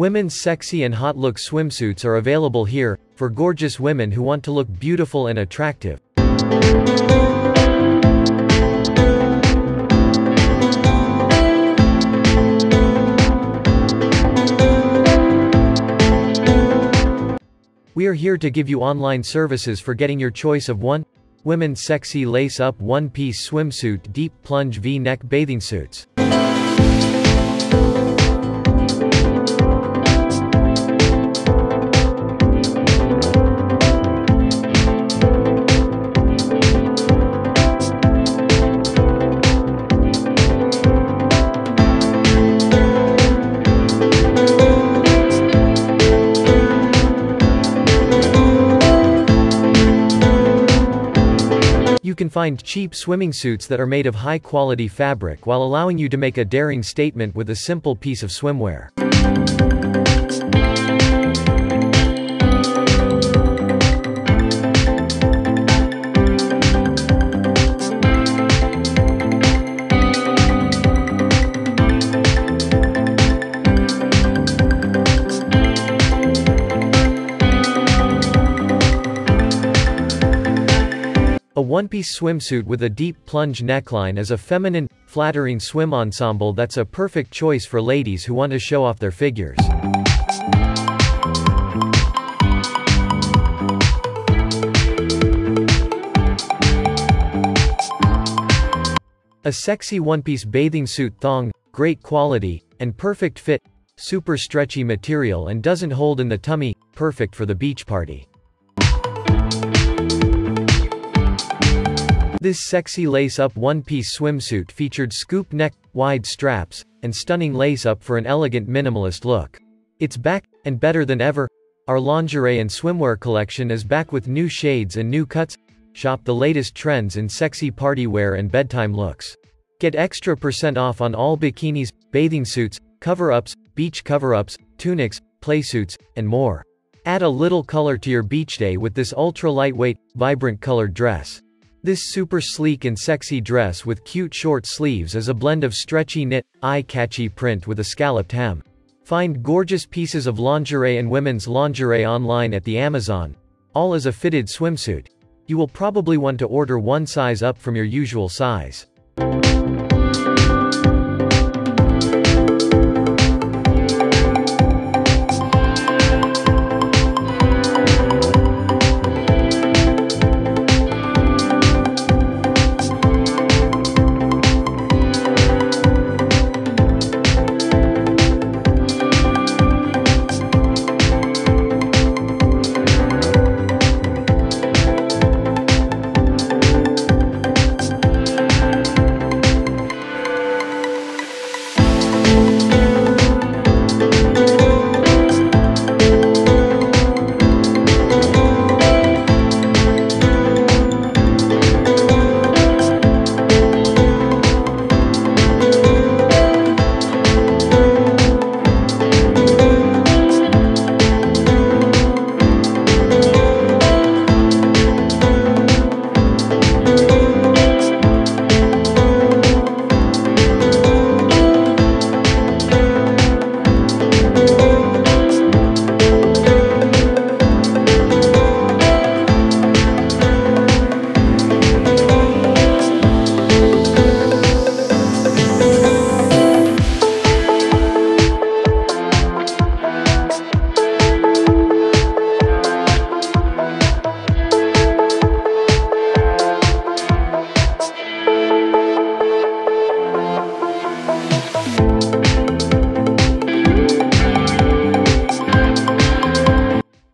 Women's sexy and hot look swimsuits are available here, for gorgeous women who want to look beautiful and attractive. We are here to give you online services for getting your choice of one women's sexy lace-up one-piece swimsuit deep plunge V-neck bathing suits. You can find cheap swimming suits that are made of high-quality fabric while allowing you to make a daring statement with a simple piece of swimwear. A one-piece swimsuit with a deep plunge neckline is a feminine, flattering swim ensemble that's a perfect choice for ladies who want to show off their figures. A sexy one-piece bathing suit thong, great quality, and perfect fit, super stretchy material and doesn't hold in the tummy, perfect for the beach party. This sexy lace-up one-piece swimsuit featured scoop neck, wide straps, and stunning lace-up for an elegant minimalist look. It's back, and better than ever, our lingerie and swimwear collection is back with new shades and new cuts. Shop the latest trends in sexy party wear and bedtime looks. Get extra percent off on all bikinis, bathing suits, cover-ups, beach cover-ups, tunics, playsuits, and more. Add a little color to your beach day with this ultra-lightweight, vibrant colored dress. This super sleek and sexy dress with cute short sleeves is a blend of stretchy knit, eye-catchy print with a scalloped hem. Find gorgeous pieces of lingerie and women's lingerie online at the Amazon, all as a fitted swimsuit. You will probably want to order one size up from your usual size.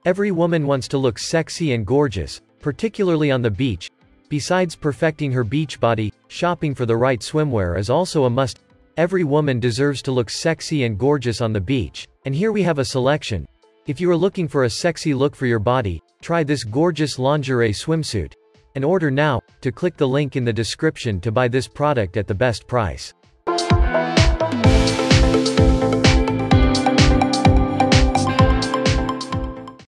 Every woman wants to look sexy and gorgeous, particularly on the beach. Besides perfecting her beach body, shopping for the right swimwear is also a must. Every woman deserves to look sexy and gorgeous on the beach, and here we have a selection. If you are looking for a sexy look for your body, try this gorgeous lingerie swimsuit. And order now, to click the link in the description to buy this product at the best price.